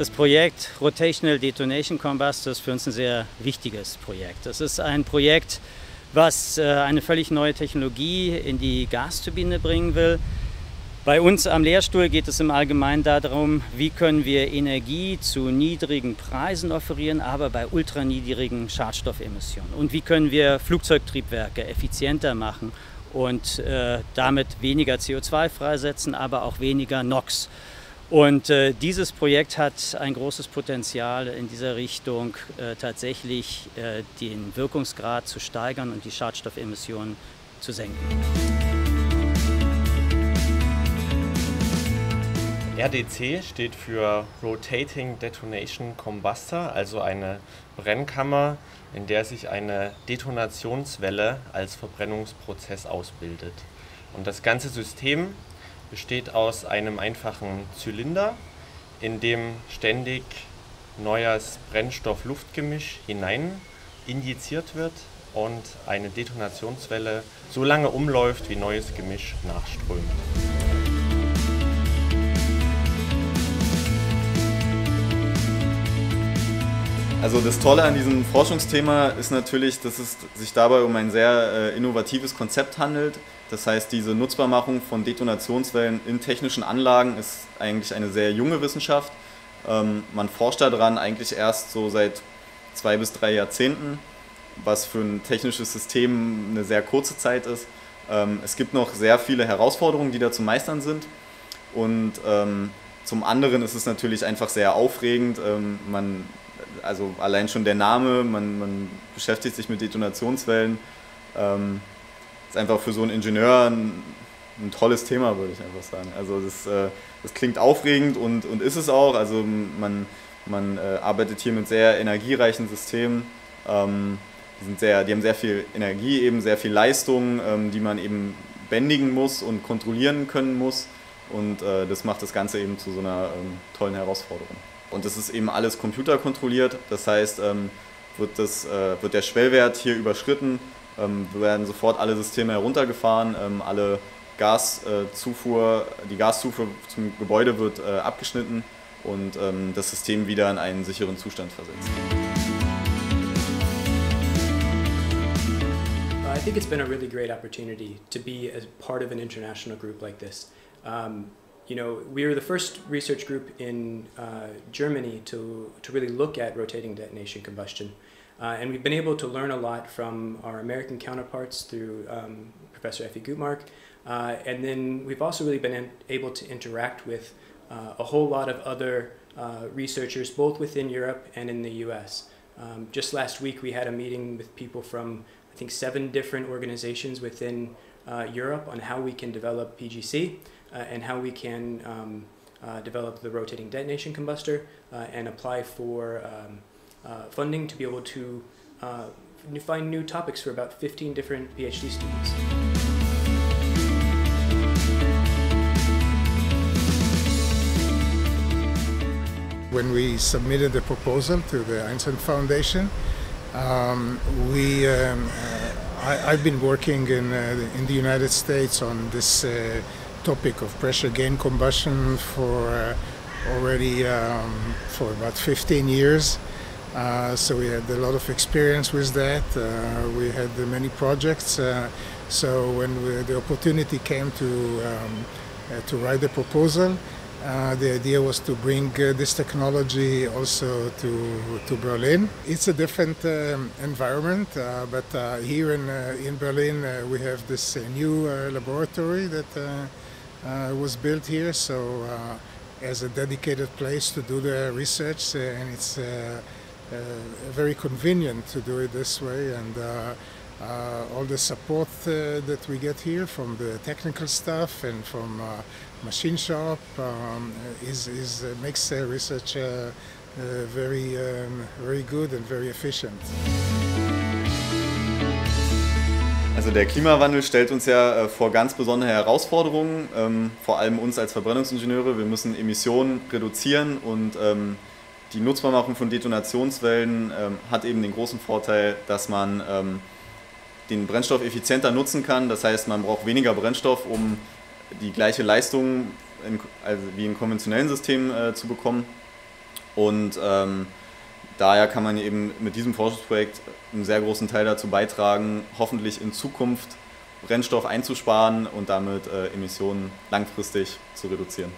Das Projekt Rotational Detonation Combustor ist für uns ein sehr wichtiges Projekt. Das ist ein Projekt, was äh, eine völlig neue Technologie in die Gasturbine bringen will. Bei uns am Lehrstuhl geht es im Allgemeinen darum, wie können wir Energie zu niedrigen Preisen offerieren, aber bei ultraniedrigen Schadstoffemissionen. Und wie können wir Flugzeugtriebwerke effizienter machen und äh, damit weniger CO2 freisetzen, aber auch weniger NOx. Und äh, dieses Projekt hat ein großes Potenzial in dieser Richtung, äh, tatsächlich äh, den Wirkungsgrad zu steigern und die Schadstoffemissionen zu senken. RDC steht für Rotating Detonation Combustor, also eine Brennkammer, in der sich eine Detonationswelle als Verbrennungsprozess ausbildet. Und das ganze System besteht aus einem einfachen Zylinder, in dem ständig neues Brennstoff-Luftgemisch hinein injiziert wird und eine Detonationswelle so lange umläuft, wie neues Gemisch nachströmt. Also das Tolle an diesem Forschungsthema ist natürlich, dass es sich dabei um ein sehr äh, innovatives Konzept handelt. Das heißt, diese Nutzbarmachung von Detonationswellen in technischen Anlagen ist eigentlich eine sehr junge Wissenschaft. Ähm, man forscht daran eigentlich erst so seit zwei bis drei Jahrzehnten, was für ein technisches System eine sehr kurze Zeit ist. Ähm, es gibt noch sehr viele Herausforderungen, die da zu meistern sind. Und ähm, zum anderen ist es natürlich einfach sehr aufregend. Man also allein schon der Name, man, man beschäftigt sich mit Detonationswellen. Ähm, ist einfach für so einen Ingenieur ein, ein, tolles Thema, würde ich einfach sagen. Also das, äh, das klingt aufregend und, und ist es auch. Also man, man äh, arbeitet hier mit sehr energiereichen Systemen. Ähm, die, sind sehr, die haben sehr viel Energie, eben sehr viel Leistung, ähm, die man eben bändigen muss und kontrollieren können muss. Und äh, das macht das Ganze eben zu so einer ähm, tollen Herausforderung. Und das ist eben alles computerkontrolliert. Das heißt, ähm, wird, das, äh, wird der Schwellwert hier überschritten, ähm, werden sofort alle Systeme heruntergefahren, ähm, alle Gaszufuhr, die Gaszufuhr zum Gebäude wird äh, abgeschnitten und ähm, das System wieder in einen sicheren Zustand versetzt. I think it's been a really great opportunity to be as part of an international group like this. Um, you know, we were the first research group in uh, Germany to, to really look at rotating detonation combustion. Uh, and we've been able to learn a lot from our American counterparts through um, Professor Effie Gutmark. Uh, and then we've also really been able to interact with uh, a whole lot of other uh, researchers, both within Europe and in the US. Um, just last week, we had a meeting with people from, I think, seven different organizations within uh, Europe on how we can develop PGC. Uh, and how we can um, uh, develop the rotating detonation combustor uh, and apply for um, funding to be able to find new topics for about 15 different PhD students. When we submitted the proposal to the Einstein Foundation, um, we um, uh, I, have been working in uh, in the United States on this uh, topic of pressure gain combustion for uh, already um, for about 15 years. Uh, so we had a lot of experience with that. Uh, we had many projects. Uh, so when we, the opportunity came to um, uh, to write the proposal, uh, the idea was to bring this technology also to, to Berlin. It's a different um, environment, but here in, in Berlin we have this new laboratory that Uh, was built here, so uh, as a dedicated place to do the research, uh, and it's uh, uh, very convenient to do it this way. And all the support that we get here from the technical staff and from machine shop um, is, is makes research very um, very good and very efficient. Also der Klimawandel stellt uns ja äh, vor ganz besondere Herausforderungen, ähm, vor allem uns als Verbrennungsingenieure. Wir müssen Emissionen reduzieren und ähm, die Nutzbarmachung von Detonationswellen ähm, hat eben den großen Vorteil, dass man den Brennstoff effizienter nutzen kann. Das heißt, man braucht weniger Brennstoff, um die gleiche Leistung in, also wie in konventionellen Systemen äh, zu bekommen. Und daher kann man eben mit diesem Forschungsprojekt einen sehr großen Teil dazu beitragen, hoffentlich in Zukunft Brennstoff einzusparen und damit äh, Emissionen langfristig zu reduzieren.